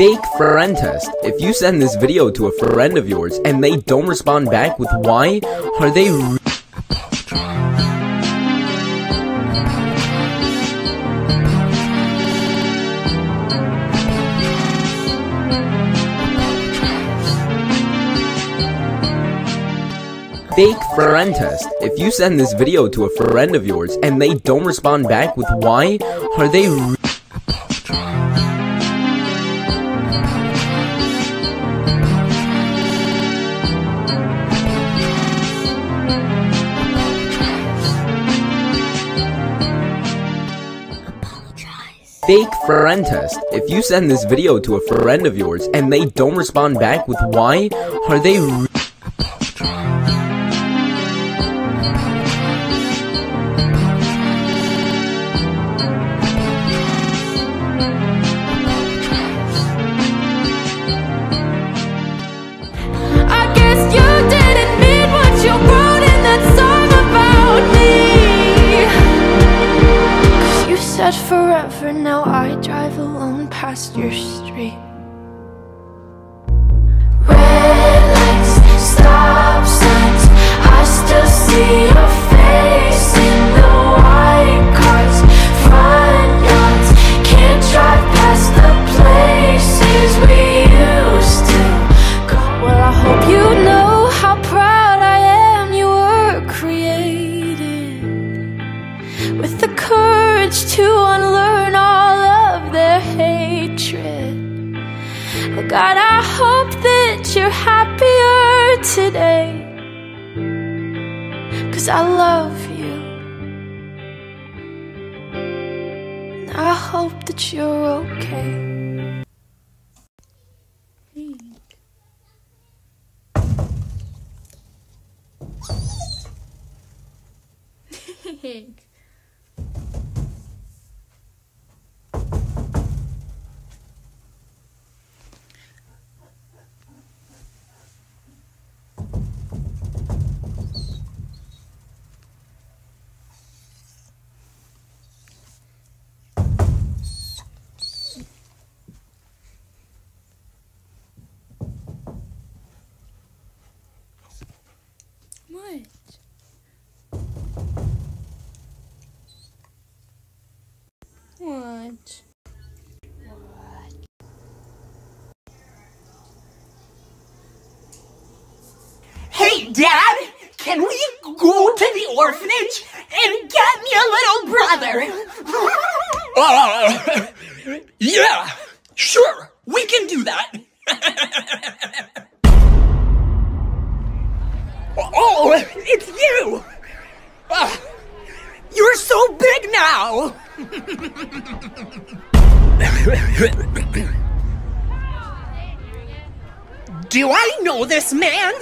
Fake friend test. If you send this video to a friend of yours and they don't respond back with why, are they fake friend test. If you send this video to a friend of yours and they don't respond back with why, are they fake friend test. If you send this video to a friend of yours and they don't respond back with why, are they forever, now I drive alone past your street. Red lights, stop signs, I still see Cause I love you. And I hope that you're okay. What? What? Hey, Dad, can we go to the orphanage and get me a little brother? Uh, yeah, sure, we can do that. Oh, it's you! Ah, you're so big now! Do I know this man?